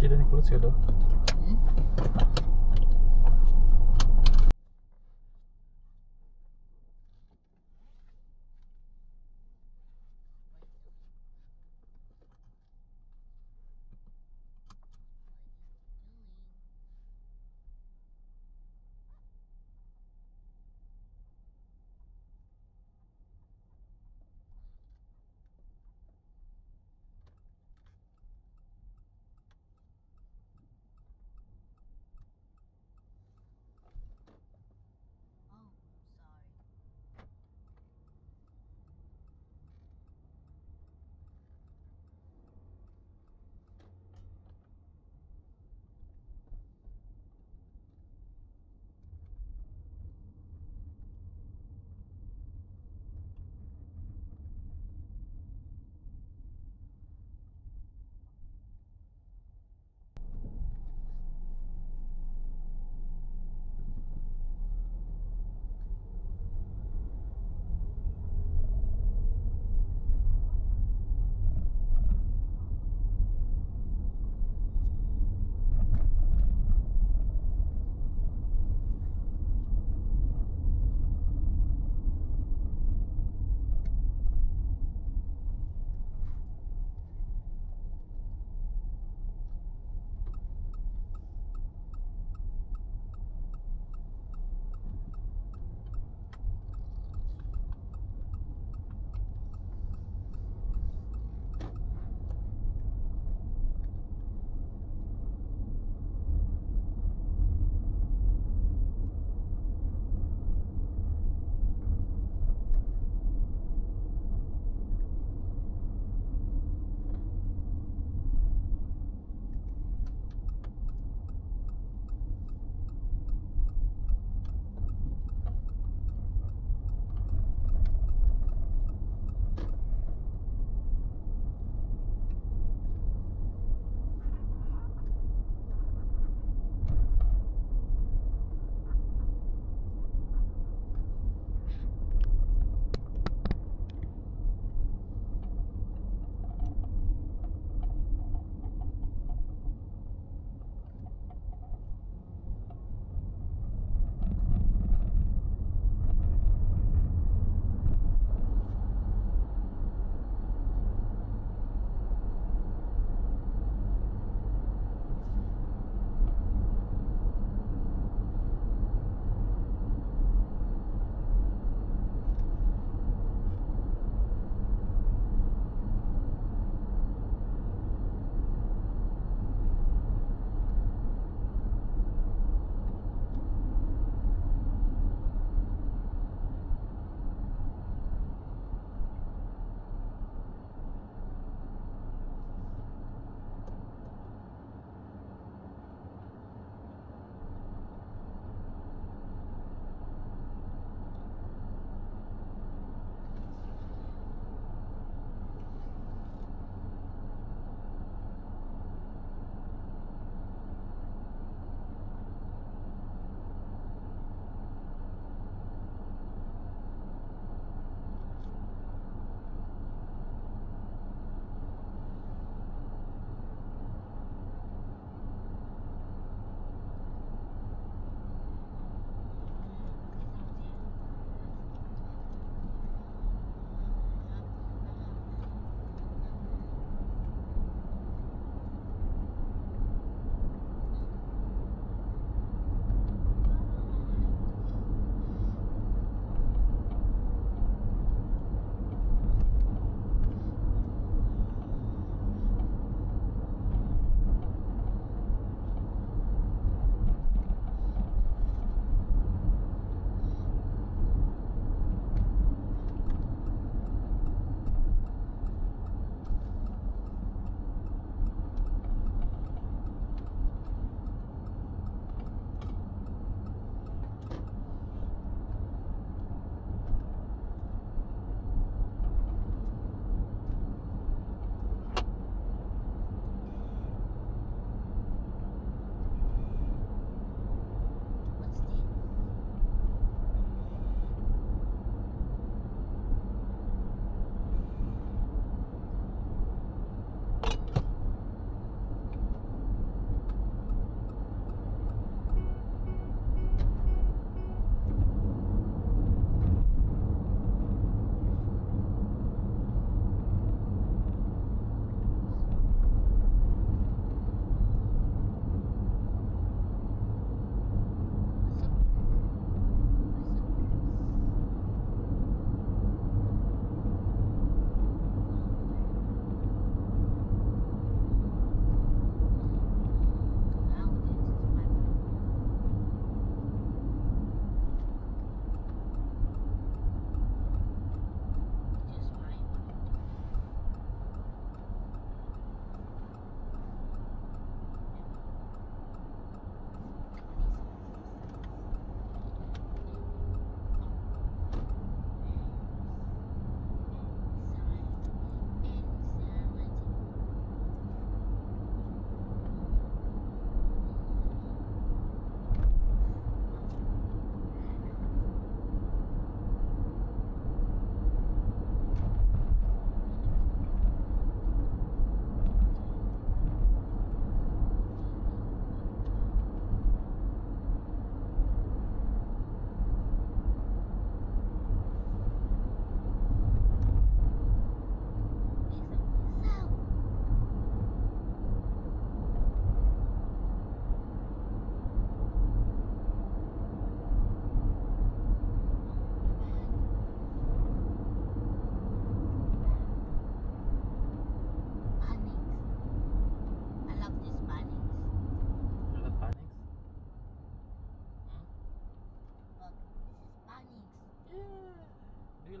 quieren en el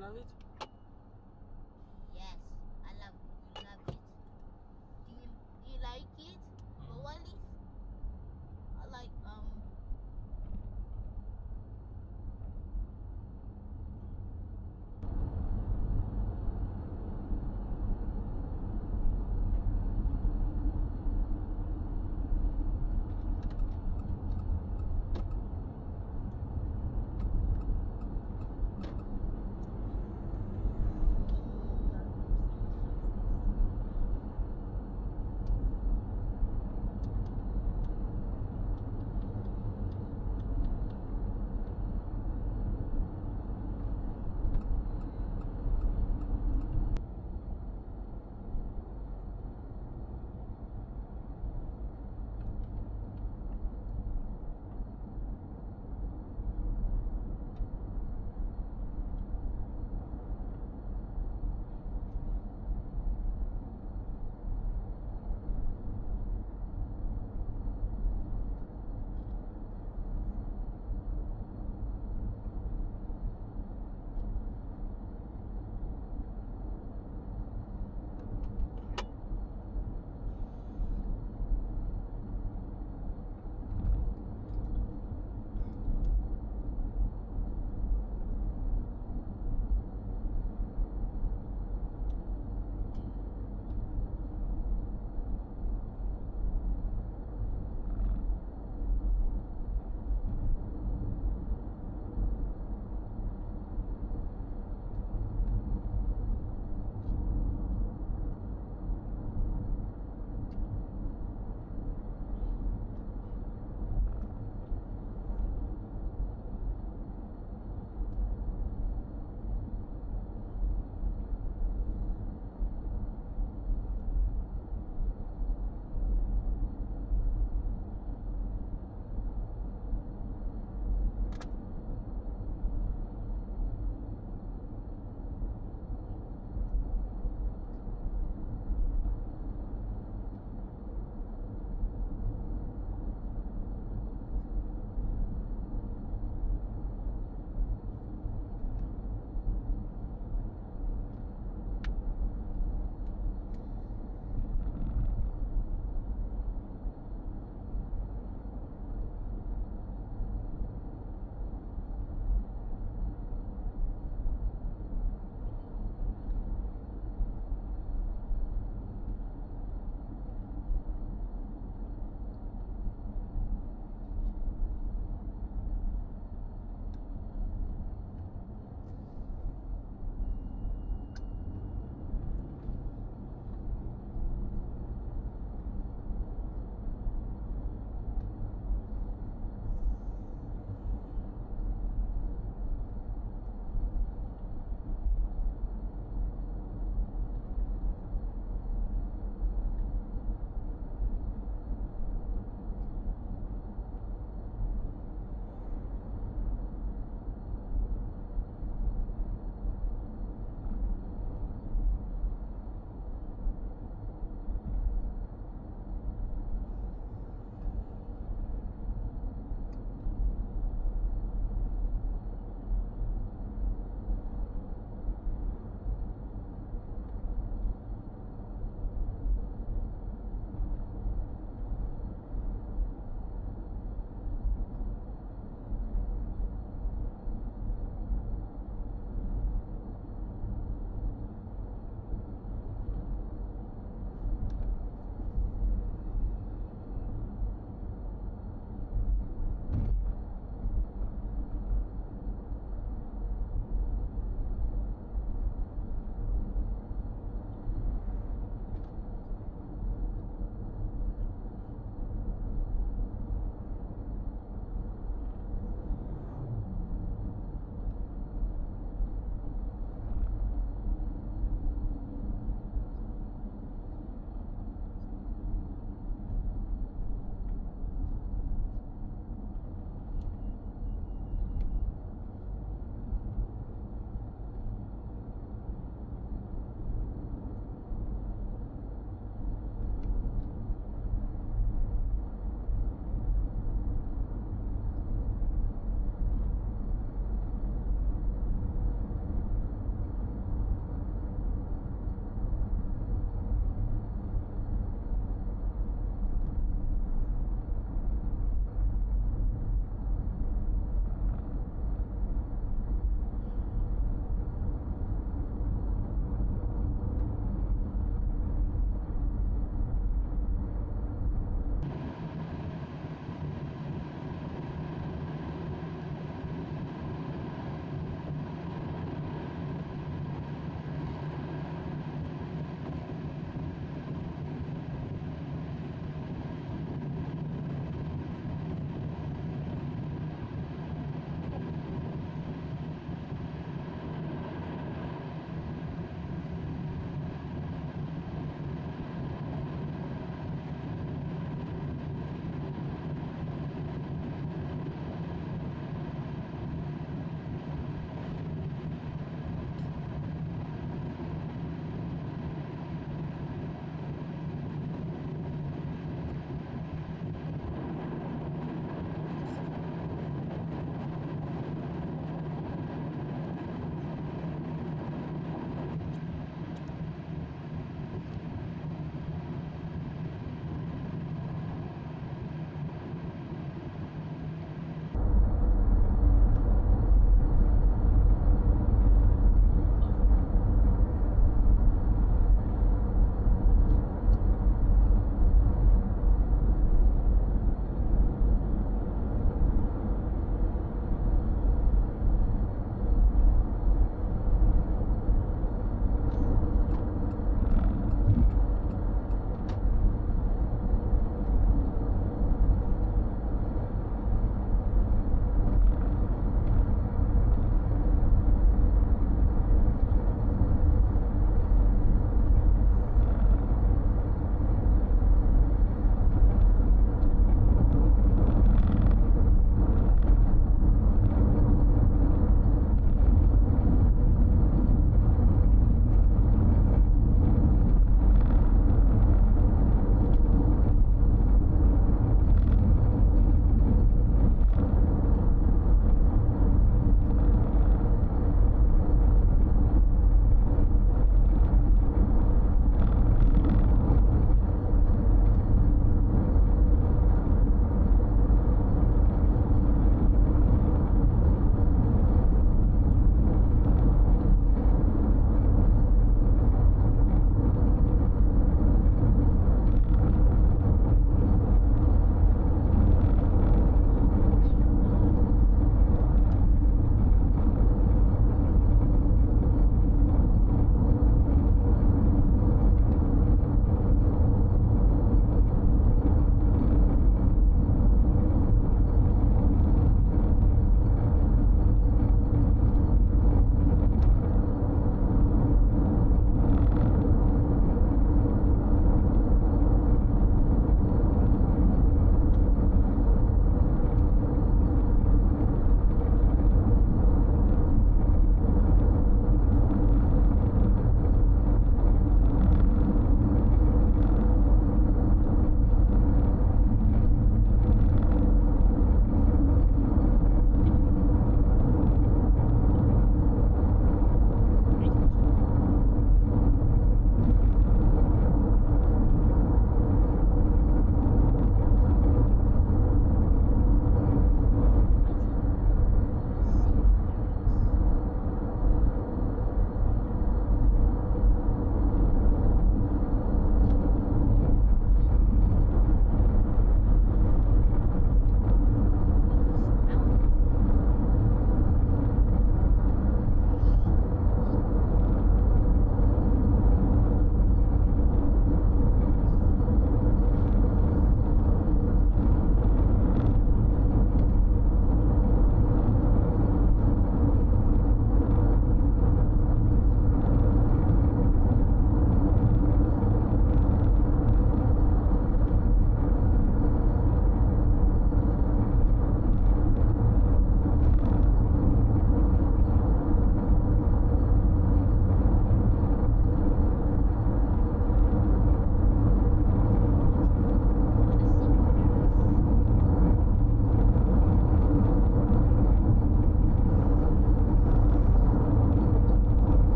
навіть.